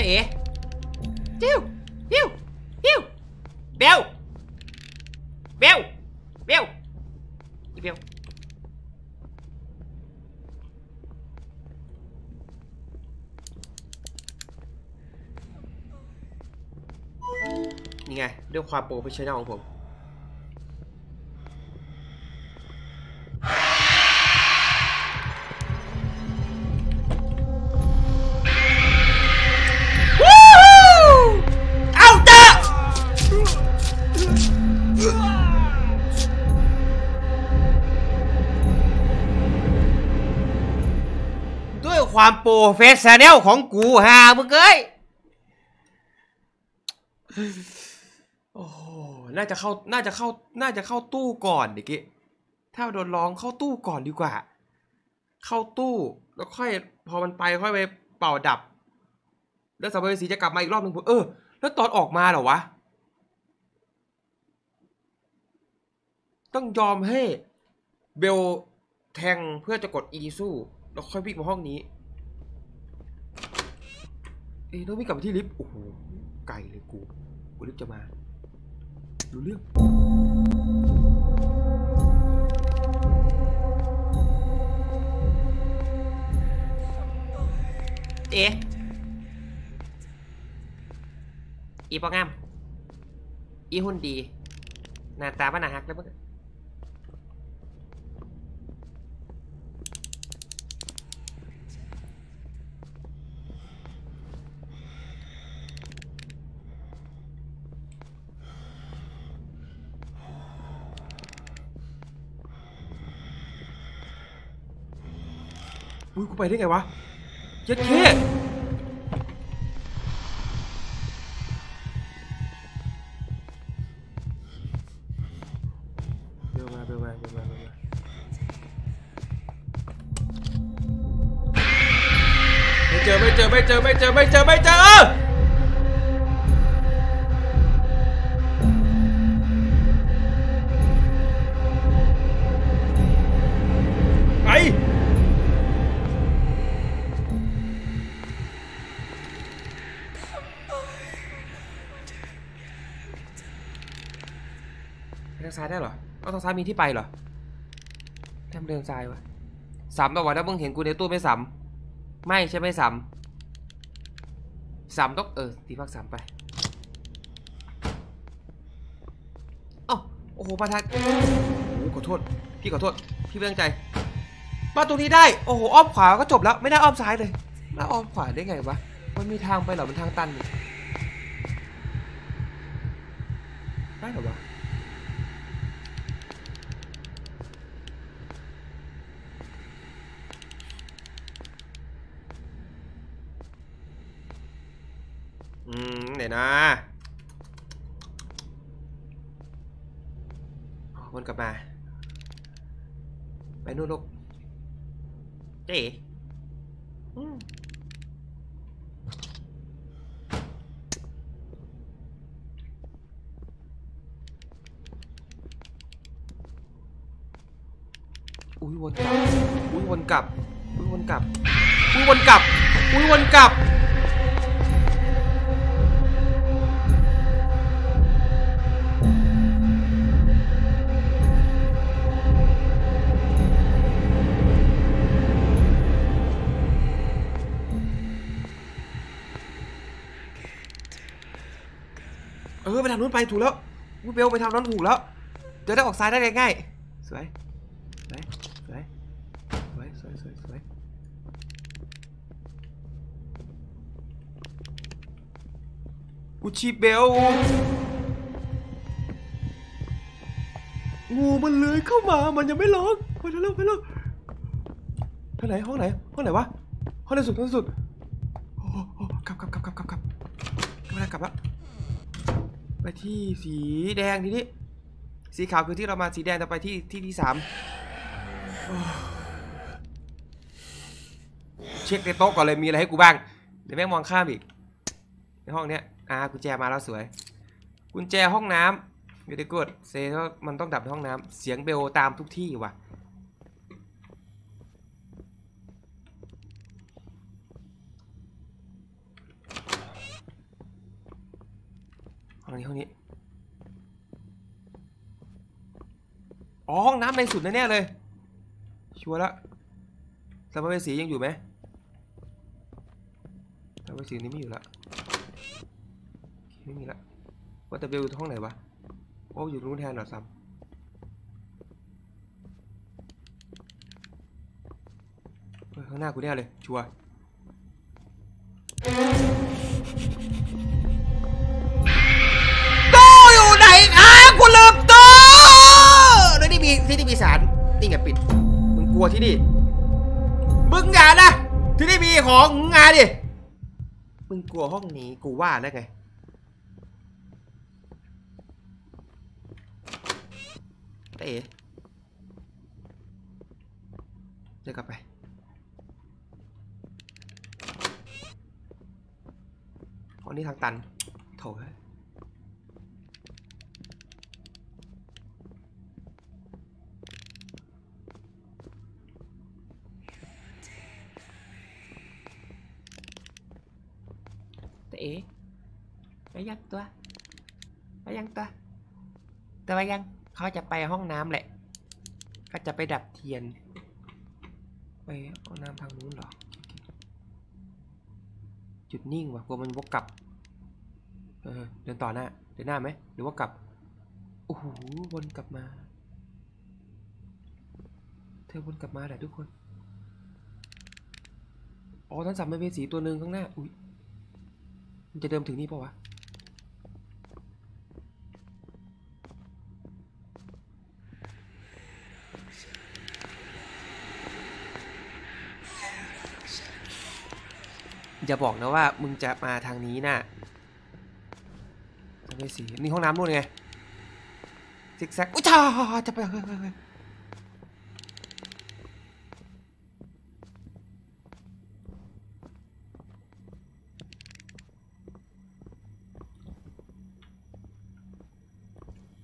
เต๋จิ้วยิ้วยิ้วเบลเบลเบลอีเบลนี่ไงด้วยความโปรเฟชชั่นแนลของผม ความ professional ของกูฮามึงเอ้ยโอ้น่าจะเข้า น่าจะเข้า น่าจะเข้าตู้ก่อนดิกี้ถ้าโดนร้องเข้าตู้ก่อนดีกว่า เข้าตู้แล้วค่อย พอมันไปค่อยไปเป่าดับ แล้วสัมภเวสีจะกลับมาอีกรอบหนึ่งเออ แล้วตอนออกมาเหรอวะ ต้องยอมให้เบลแทงเพื่อจะกดอีสู้ แล้วค่อยวิ่งมาห้องนี้ เอ้ยต้องวิ่งกลับไปที่ลิฟต์โอ้โหไกลเลยกูกูลิฟต์จะมารู้เรื่องเอ๊ะอีปองงาม อีหุ่นดี หน้าตาบ้านาฮักแล้วมึง อุ้ยกูไปได้ไงวะเจ็ดเคเบลมาเบลมาเบลมาเบลมาไม่เจอไม่เจอไม่เจอไม่เจอไม่เจอไม่เจอ ซ้ายได้เหรอ เอาทางซ้ายมีที่ไปเหรอทำเดินซ้ายวะสามต่อวันถ้ามึงเห็นกูในตู้ไม่สามไม่ใช่ไม่สามสามต้องเออตีพักสามไปอ้าโอ้โหประธานโอ้ขอโทษ พี่ขอโทษ พี่เบื่องใจ มาตรงนี้ได้ โอ้โห อ้อมขวาก็จบแล้ว ไม่ได้อ้อมซ้ายเลย แล้วอ้อมขวาได้ไงวะ มันมีทางไปเหรอ มันทางตันนี่ได้หรอวะ อืมเดี๋ยวนะอ๋อวนกลับมา ไปนู่นลูกเจ๊อืม อุ้ยวนกลับ อุ้ยวนกลับ อุ้ยวนกลับ อุ้ยวนกลับ อุ้ยวนกลับ เออไปทางนู้นไปถูกแล้ววูเบลไปทางนั้นถูกแล้วจะได้ออกซ้ายได้ง่ายๆสวยสวยสวยสวยสวยสวยสวย อุชิเบล งูมันเลื้อยเข้ามา มันยังไม่ร้องไปเร็วไปเร็วทางไหนห้องไหนห้องไหนวะห้องไหนสุดห้องไหนสุดกลับกลับกลับกลับกลับกลับกลับแล้วกลับแล้วไปที่สีแดงทีนี้สีขาวคือที่เรามาสีแดงจะไปที่ที่ที่สามเช็คในโต๊ะก่อนเลยมีอะไรให้กูบ้างเดี๋ยวแม่งมองข้ามอีก ห้องเนี้ยอ่ากุญแจมาแล้วสวย กุญแจห้องน้ำอยู่ในกดเซว่ามันต้องดับในห้องน้ำเสียงเบลตามทุกที่ว่ะห้องนี้ห้องนี้อ๋อห้องน้ำในสุดแน่ๆเลย ชัวร์ละสัมภเวสียังอยู่ไหมสัมภเวสีนี้ไม่อยู่ละ ไม่มีละว่าแต่เบลอยู่ห้องไหนวะโอ้อยู่ตรงนู้นแทนเหรอซัมเฮ้ยข้างหน้ากูแน่เลย ชัวร์ตู้อยู่ไหนอะกูลืมตู้แล้วนี่มีที่นี่มีสารนี่ไงปิด มึงกลัวที่นี่ มึงอย่านะที่นี่มีของงงานดิ มึงกลัวห้องนี้กูว่าแล้วไง เต๋เดี๋ยวกลับไปห้อนี้ทางตัน โถเอ้ยเต๋ไปยังตัวไปยังตัวแต่ว่ายัง เขาจะไปห้องน้ำแหละ ก็จะไปดับเทียน ไปห้องน้ำทางนู้นหรอ จุดนิ่งว่ะกลัวมันวกกลับ เออ เดินต่อหน้า เดินหน้าไหม หรือว่ากลับ โอ้โห วนกลับมา เธอวนกลับมาแหละทุกคน อ๋อท่านสัมภเวสีตัวหนึ่งข้างหน้า อุ้ยมันจะเดิมถึงนี่ปะวะ อย่าบอกนะว่ามึงจะมาทางนี้น่ะทางไปสีนี่ห้องน้ำนู่นไงซิกแซกอุ้ยจ้าจะไป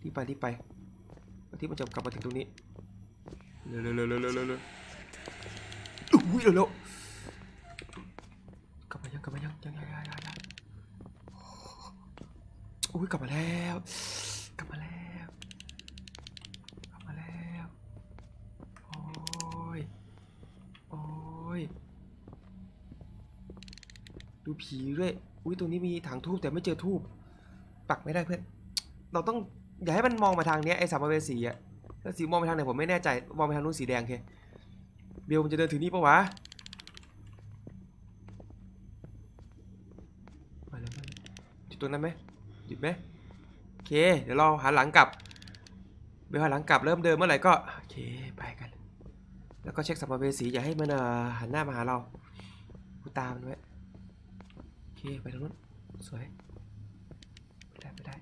รีบไปรีบไปที่มันจะกลับมาถึงตรงนี้เร็วเร็วเร็วเร็วเร็วเร็วเร็วอุ้ยเร็วเร็ว ยกลับมาแล้ว กลับมาแล้ว กลับมาแล้ว โอ้ย โอ้ย ดูผีด้วย อุ้ยตรงนี้มีถังทูบแต่ไม่เจอทูบปักไม่ได้เพื่อน เราต้องอย่าให้มันมองมาทางเนี้ยไอ้สามเวสีอะถ้าสีมองไปทางไหนผมไม่แน่ใจ มองไปทางนู้นสีแดงเคเบลมันจะเดินถึงนี่ปะวะมาแล้วกันจุดตรงนั้นไหม หยุดไหมโอเค เดี๋ยวเราหันหลังกลับเบลหันหลังกลับเริ่มเดินเมื่อไหร่ก็โอเคไปกัน แล้วก็เช็คสัมภเวสีอย่าให้มันเอ่อหันหน้ามาหาเรากูตามมันไว้โอเคไปตรงนู้นสวยไปได้ไปได้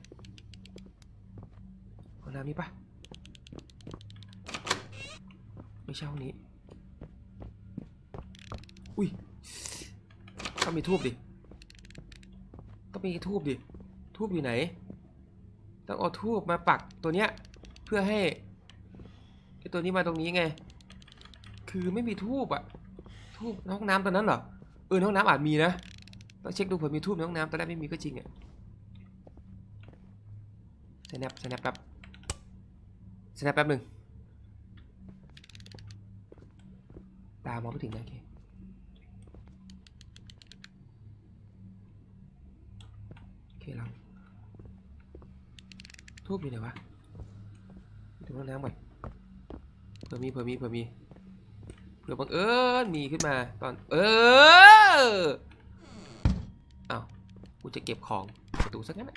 ห้องน้ำนี้ปะไม่ใช่ห้องนี้ อุ้ยต้องมีทูบดิต้องมีทูบดิ ทูบอยู่ไหน ต้องเอาทูบมาปักตัวเนี้ยเพื่อให้ไอตัวนี้มาตรงนี้ไง คือไม่มีทูบอะทูบในห้องน้ำตอนนั้นเหรอเออห้องน้ำอาจมีนะต้องเช็คดูเผื่อมีทูบในห้องน้ำตอนแรกไม่มีก็จริงอะสแนปสแนปแป๊บสแนปแป๊บหนึ่งตามองไม่ถึงนะโอเคโอเคเรา ทูบอยู่ไหนวะดูห้องน้ำก่อนเผื่อมีเผื่อมีเผื่อมีเผื่อบังเอิญมีขึ้นมาตอนเอออ้าวกูจะเก็บของประตูสักงั้น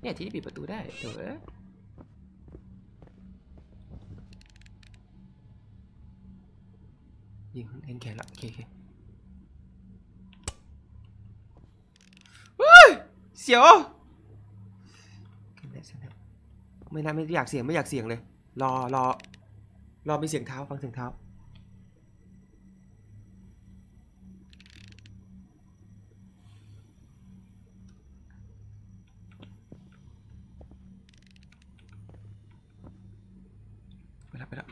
เนี่ยที่ปิดประตูได้เถอะยิงเห็นแขนละโอเคโอเคเฮ้ยเสียว ไม่นะไม่อยากเสียงไม่อยากเสียงเลย รอรอรอมีเสียงเท้าฟังเสียงเท้า ไปแล้วไปแล้ว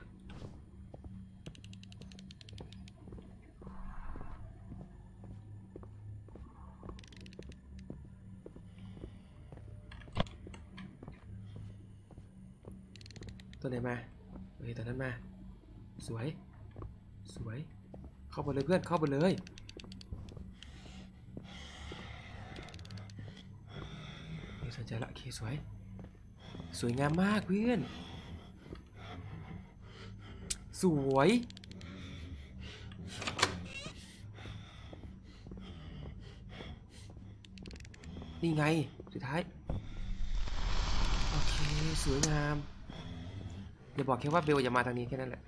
ตัวไหนมาเฮ้ย ตัวนั้นมา สวย สวย เข้าไปเลยเพื่อน เข้าไปเลยไม่สนใจละโอเคสวย สวยงามมากเพื่อน สวยนี่ไง สุดท้าย โอเค สวยงาม อย่าบอกแค่ว่าเบลอย่ามาทางนี้แค่นั้นแหละ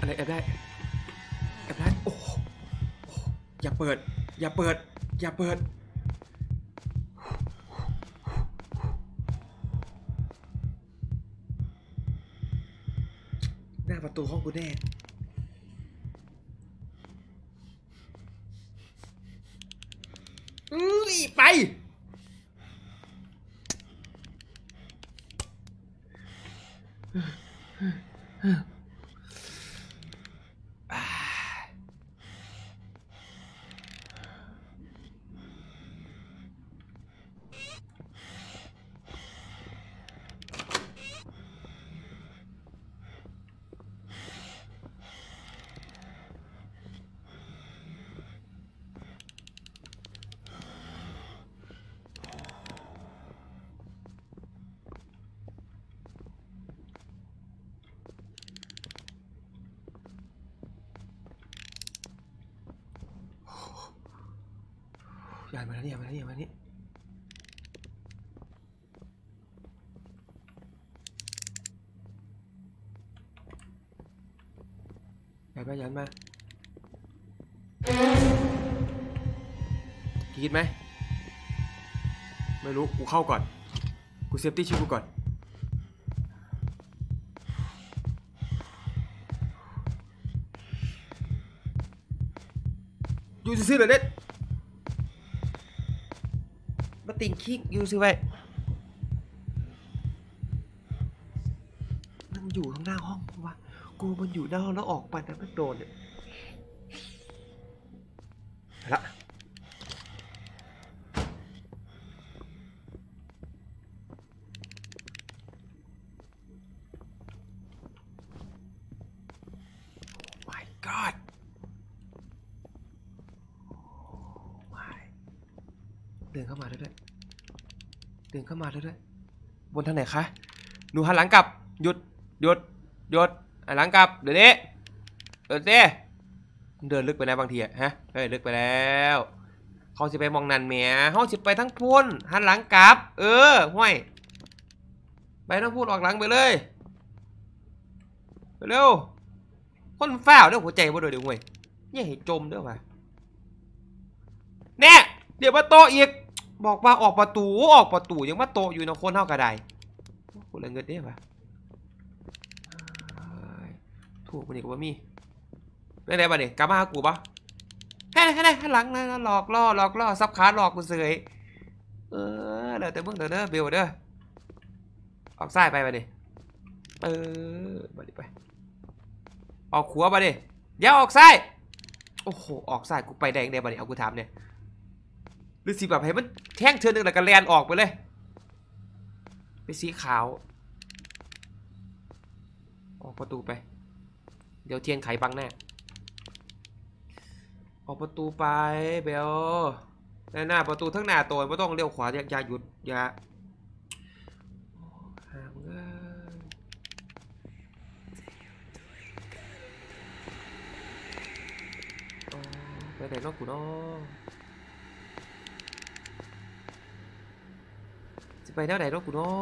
อะไรแอบได้แอบได้โอ้อย่าเปิด อย่าเปิด อย่าเปิด หน้าประตูห้องกูแน่ อุ้ยไปามาแล้วนี่อย่ามาแล้วนี่อย่ามางนี้ย่ามาอย่ามาคิดไหมไม่รู้ กูเข้าก่อน กูเซฟตี้ชีวิตกูก่อนอยู่ซื่อๆเลยเด็ด มาติงคิกอยู่สิไว้ยนั่งอยู่ข้างหน้าห้องวะกูมันอยู่หน้าห้องแล้วออกไปแต่ไม่โดนเนี่ยละ god my เดินเข้ามาแล้ด้วย เดินเข้ามาแล้วด้วยบนทางไหนคะหนูหันหลังกลับหยุดหยุดหยุดหันหลังกลับเดี๋ยวนี้เดินสิเดินลึกไปแล้วบางทีอะฮะเฮ้ยลึกไปแล้วเขาสิไปมองนันแหมเขาสิไปทั้งพุ่นหันหลังกลับ เออห้วยไปทั้งพุ่นออกหลังไปเลยเร็วคนฝ้าเด้อหัวใจบ่เด้อเดี๋ยวห่วยอย่าให้จมเด้อว่ะแน่เดี๋ยวมาโตอีก บอกว่าออกประตูออกประตูยังมาโตะอยู่นะคนเท่ากับใดกูเลยเงินเด้อว่ะถูกมันอีกว่ามีเป็นไรบ้าเนี่ยกลับมาหากูปะให้ให้ให้หลังนะหลอกล่อหลอกล่อซับขาหลอกกูเสยเออเดี๋ยวแต่มึงเดี๋ยวเด้อเบลเด้อออกซ้ายไปไปดิเออมาดิไป ออกขวามาดิเดี๋ยวออกซ้ายโอ้โหออกซ้ายกูไปแดงเดียวมาดิเอากูถามเนี่ย หรือสีแบบให้มันแท่งเธอหนึ่งแล้วก็แลนออกไปเลยไปสีขาว ออกประตูไป เดี๋ยวเทียนไขบังแน่ออกประตูไปเบลหน้าหน้าประตูทั้งหน้าตัวไม่ต้องเลี้ยวขวาอย่าอย่าหยุดอย่าห่างเอ้ยอ๋อไปไหนนอกกูนาะจะ ไปแนวไหนเนอกกูเนาะ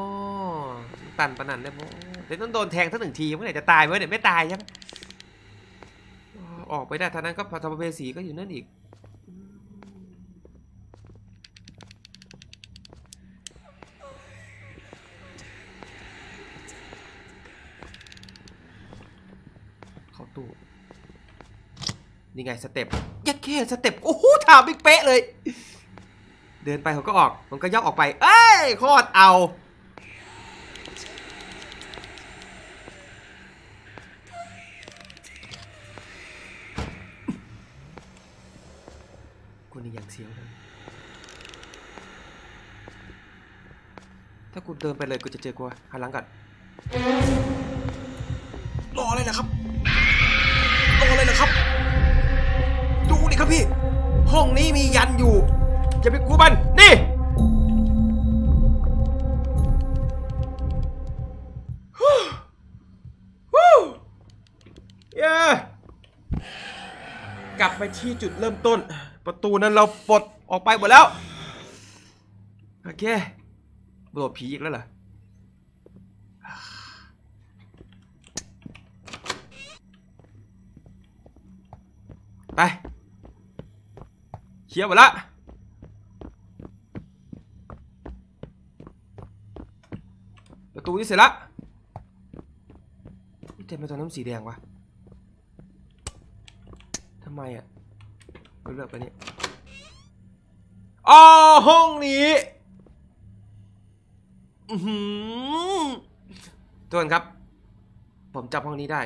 ตันปนันได้บ่เดี๋ยวต้องโดนแทงสักหนึ่งทีเมื่อไหร่จะตายเมื่อไหร่ไม่ตายใช่ไหมออกไปได้ท่านั้นก็พระธรรมเวสีก็อยู่นั่นอีกเข้าตู้นี่ไงสเต็ปยัดแค่สเต็ปโอ้โหถามบิ๊กเป๊ะเลย เดินไปผมก็ออก ผมก็ย่อออกไป เอ้ยโคตรเอากูนี่อย่างเสียวเลยถ้ากูเดินไปเลยกูจะเจอกูหันหลังก่อนรออะไรนะครับรออะไรนะครับ ดูดิครับพี่ ห้องนี้มียันอยู่ อย่าไปกลัวมันนี่ฮู้ฮู้เย้กลับไปที่จุดเริ่มต้น ประตูนั้นเราปลดออกไปหมดแล้ว โอเคโดดผีอีกแล้วเหรอไปเคลียร์หมดละประ ตูนี่เสร็จละเต็มไปตอนน้ำสีแดงวะทำไมอะเราเลือกไปนี่อ๋อห้องนี้อือหือทุกคนครับ ผมจำห้องนี้ได้